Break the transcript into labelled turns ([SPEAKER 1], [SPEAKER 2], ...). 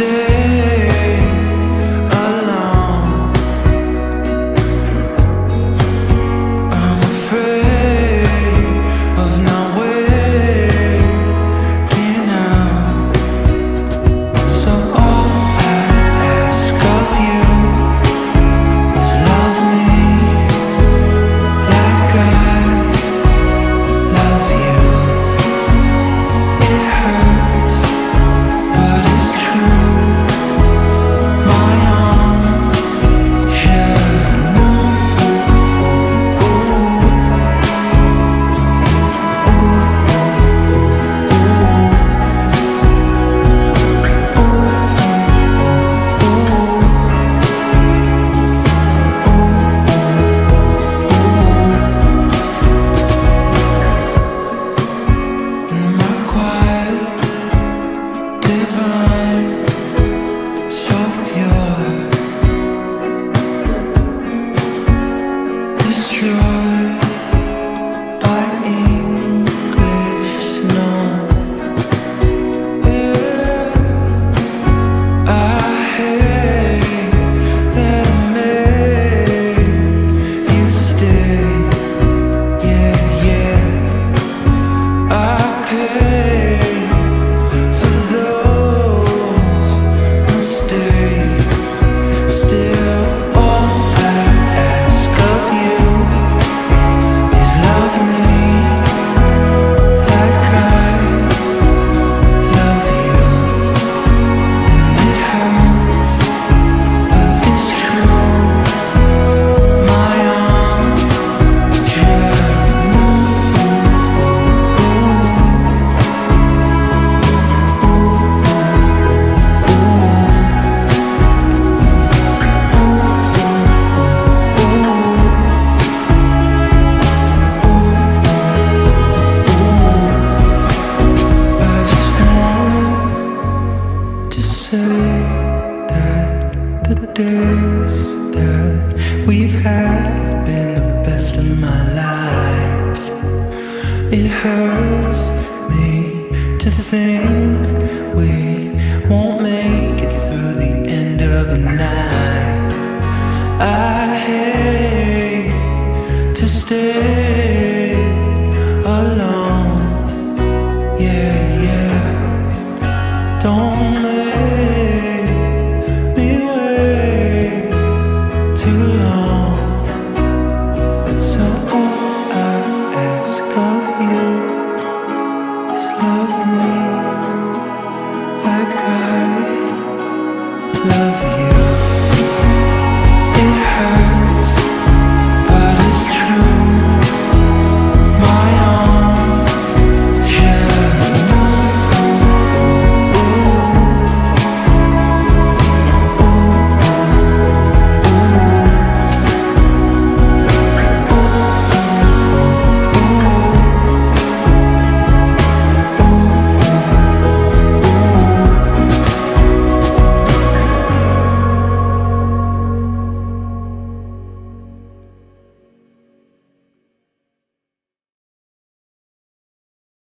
[SPEAKER 1] day. say that the days that we've had have been the best of my life. It hurts me to think we won't make it through the end of the night. I hate.